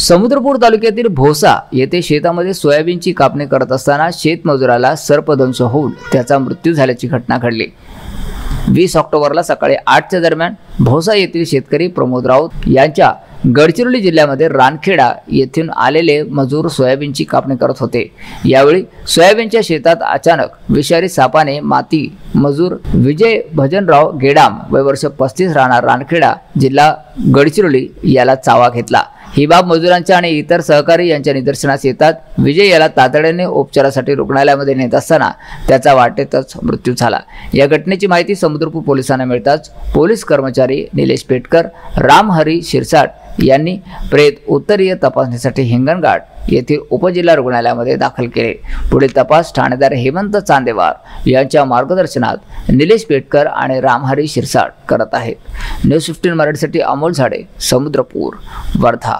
समुद्रपूर तालुक्यातील भोसा येथे शेतामध्ये सोयाबीनची कापणी करत असताना शेतमजुराला सर्पदंश होऊन त्याचा मृत्यू झाल्याची घटना घडली. वीस ऑक्टोबरला सकाळी आठच्या दरम्यान भोसा येथील शेतकरी प्रमोद राऊत यांच्या गडचिरोली जिल्ह्यामध्ये रानखेडा येथून आलेले मजूर सोयाबीनची कापणी करत होते. यावेळी सोयाबीनच्या शेतात अचानक विषारी सापाने माती मजूर विजय भजनराव गेडाम वय वर्ष पस्तीस राहणार रानखेडा जिल्हा गडचिरोली याला चावा घेतला. ही बाब मजुरांच्या आणि इतर सहकारी यांच्या निदर्शनास येतात. विजय याला तातडीने उपचारासाठी रुग्णालयामध्ये नेत असताना त्याचा वाटेतच मृत्यू झाला. या घटनेची माहिती समुद्रपूर पोलिसांना मिळताच पोलीस कर्मचारी निलेश पेटकर रामहरी शिरसाट यांनी प्रेत उत्तरीय तपासणीसाठी हिंगणघाट येथील उपजिल्हा रुग्णालयामध्ये दाखल केले. पुढील तपास ठाणेदार हेमंत चांदेवार यांच्या मार्गदर्शनात निलेश पेटकर आणि रामहरी शिरसाट करत आहेत. न्यूज फिफ्टीन मराठीसाठी अमोल झाडे समुद्रपूर वर्धा.